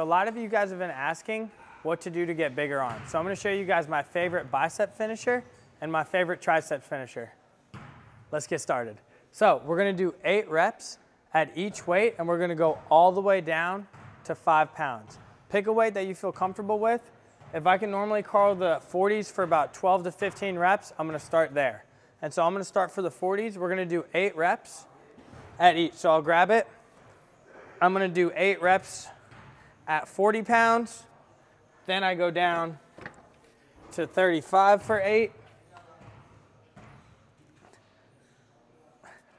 So a lot of you guys have been asking what to do to get bigger arms. So I'm gonna show you guys my favorite bicep finisher and my favorite tricep finisher. Let's get started. So we're gonna do eight reps at each weight and we're gonna go all the way down to five pounds. Pick a weight that you feel comfortable with. If I can normally curl the 40s for about 12 to 15 reps, I'm gonna start there. And so I'm gonna start for the 40s. We're gonna do eight reps at each. So I'll grab it. I'm gonna do eight reps at 40 pounds. Then I go down to 35 for eight.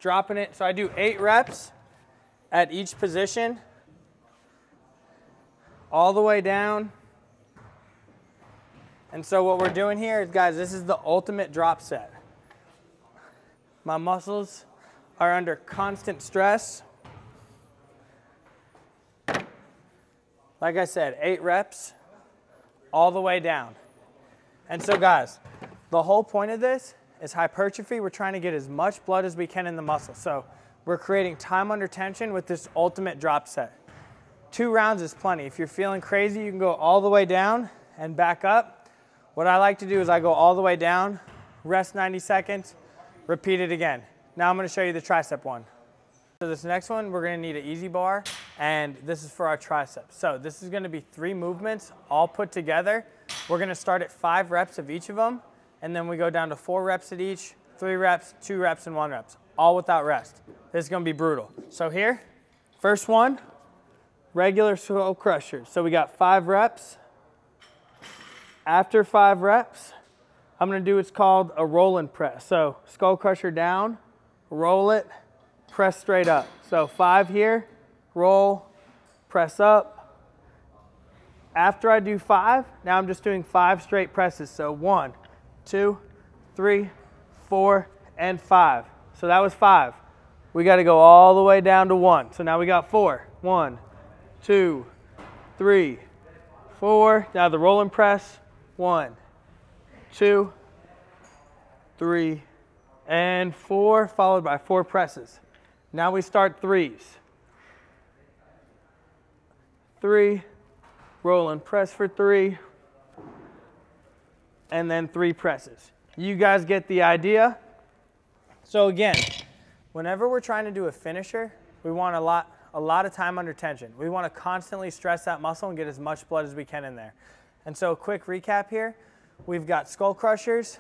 Dropping it, so I do eight reps at each position. All the way down. And so what we're doing here is, guys, this is the ultimate drop set. My muscles are under constant stress. Like I said, eight reps all the way down. And so guys, the whole point of this is hypertrophy. We're trying to get as much blood as we can in the muscle. So we're creating time under tension with this ultimate drop set. Two rounds is plenty. If you're feeling crazy, you can go all the way down and back up. What I like to do is I go all the way down, rest 90 seconds, repeat it again. Now I'm gonna show you the tricep one. So this next one, we're gonna need an EZ bar, and this is for our triceps. So this is gonna be three movements all put together. We're gonna start at five reps of each of them, and then we go down to four reps at each, three reps, two reps, and one reps, all without rest. This is gonna be brutal. So here, first one, regular skull crushers. So we got five reps. After five reps, I'm gonna do what's called a roll and press. So skull crusher down, roll it, press straight up. So five here, roll, press up. After I do five, now I'm just doing five straight presses. So one, two, three, four, and five. So that was five. We got to go all the way down to one. So now we got four. One, two, three, four. Now the roll and press. One, two, three, and four, followed by four presses. Now we start threes. Three, roll and press for three, and then three presses. You guys get the idea? So again, whenever we're trying to do a finisher, we want a lot, a lot of time under tension. We want to constantly stress that muscle and get as much blood as we can in there. And so quick recap here, we've got skull crushers,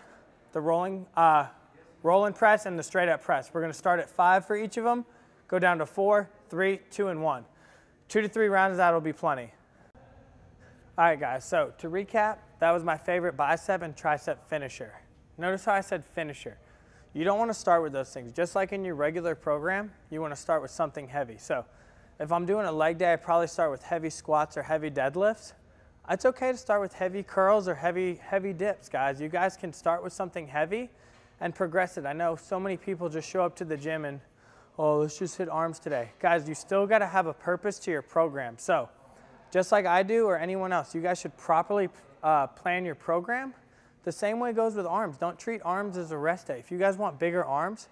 the rolling, uh, roll and press, and the straight up press. We're gonna start at five for each of them, go down to four, three, two, and one. Two to three rounds of that will be plenty. All right, guys, so to recap, that was my favorite bicep and tricep finisher. Notice how I said finisher. You don't wanna start with those things. Just like in your regular program, you wanna start with something heavy. So if I'm doing a leg day, I probably start with heavy squats or heavy deadlifts. It's okay to start with heavy curls or heavy, heavy dips, guys. You guys can start with something heavy and progress it. I know so many people just show up to the gym and, oh, let's just hit arms today. Guys, you still gotta have a purpose to your program. So just like I do or anyone else, you guys should properly uh, plan your program. The same way goes with arms. Don't treat arms as a rest day. If you guys want bigger arms,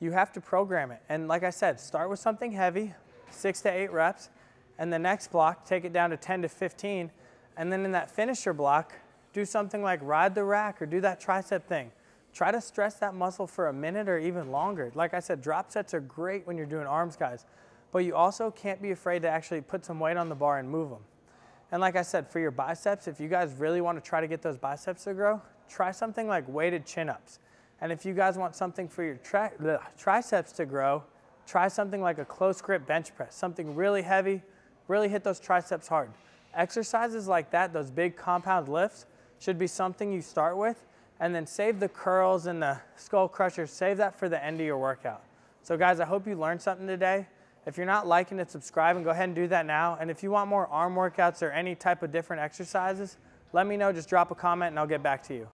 you have to program it. And like I said, start with something heavy, six to eight reps, and the next block, take it down to 10 to 15, and then in that finisher block, do something like ride the rack or do that tricep thing. Try to stress that muscle for a minute or even longer. Like I said, drop sets are great when you're doing arms, guys, but you also can't be afraid to actually put some weight on the bar and move them. And like I said, for your biceps, if you guys really want to try to get those biceps to grow, try something like weighted chin-ups. And if you guys want something for your tri triceps to grow, try something like a close grip bench press, something really heavy, really hit those triceps hard. Exercises like that, those big compound lifts, should be something you start with and then save the curls and the skull crushers, save that for the end of your workout. So guys, I hope you learned something today. If you're not liking it, subscribe and go ahead and do that now. And if you want more arm workouts or any type of different exercises, let me know, just drop a comment and I'll get back to you.